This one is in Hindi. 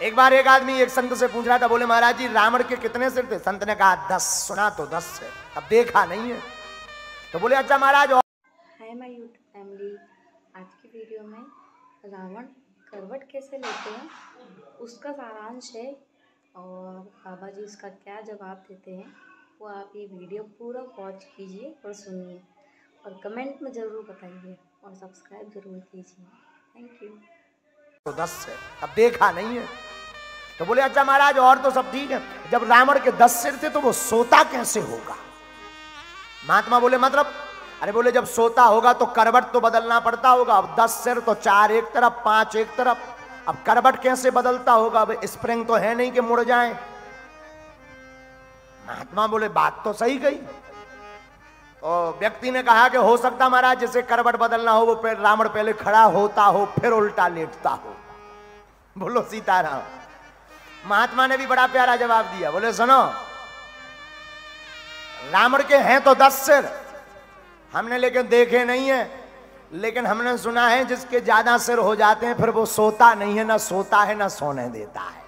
एक बार एक आदमी एक संत से पूछ रहा था बोले महाराज जी रावण के कितने सिर थे? संत ने कहा दस सुना तो दस से अब देखा नहीं है। तो बोले अच्छा महाराज हाय माय यूट्यूब फैमिली आज की वीडियो में रावण करवट कैसे लेते हैं उसका सारांश है और बाबा जी उसका क्या जवाब देते हैं वो आप ये वीडियो पूरा वॉच कीजिए और सुनिए और कमेंट में ज़रूर बताइए और सब्सक्राइब ज़रूर कीजिए। थैंक यू तो दस से अब देखा नहीं है। तो बोले अच्छा महाराज, और तो सब ठीक है। जब रावण के दस सिर थे तो वो सोता कैसे होगा? महात्मा बोले मतलब? अरे बोले, जब सोता होगा तो करवट तो बदलना पड़ता होगा। अब दस सिर तो चार एक तरफ़, पाँच एक तरफ़। अब करवट कैसे बदलता होगा? अब स्प्रिंग तो है नहीं कि मुड़ जाए। महात्मा बोले, बात तो सही गई तो व्यक्ति ने कहा कि, हो सकता महाराज, जैसे करवट बदलना हो, वो रावण पहले खड़ा होता हो, फिर उल्टा लेटता हो। बोलो, सीताराम महात्मा ने भी बड़ा प्यारा जवाब दिया। बोले, सुनो, रावण के हैं तो दस सिर, हमने लेकिन देखे नहीं है, लेकिन हमने सुना है जिसके ज़्यादा सिर हो जाते हैं, फिर वो सोता नहीं है, ना सोता है, ना सोने देता है।